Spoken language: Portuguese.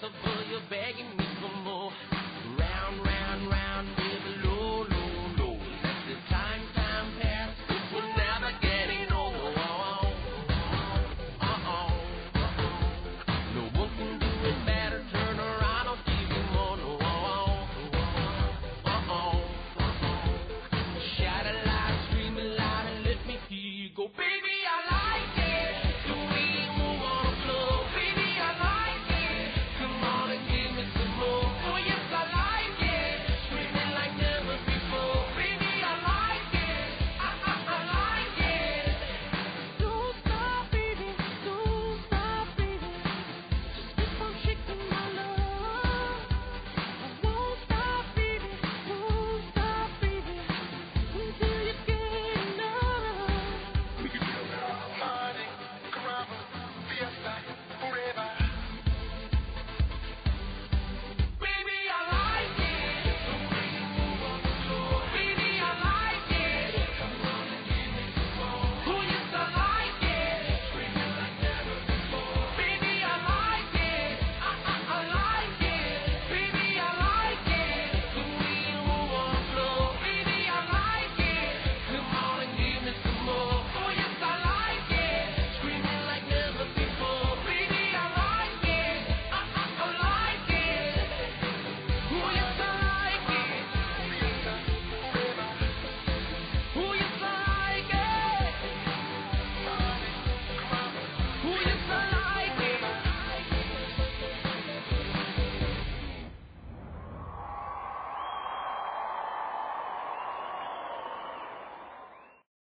bush.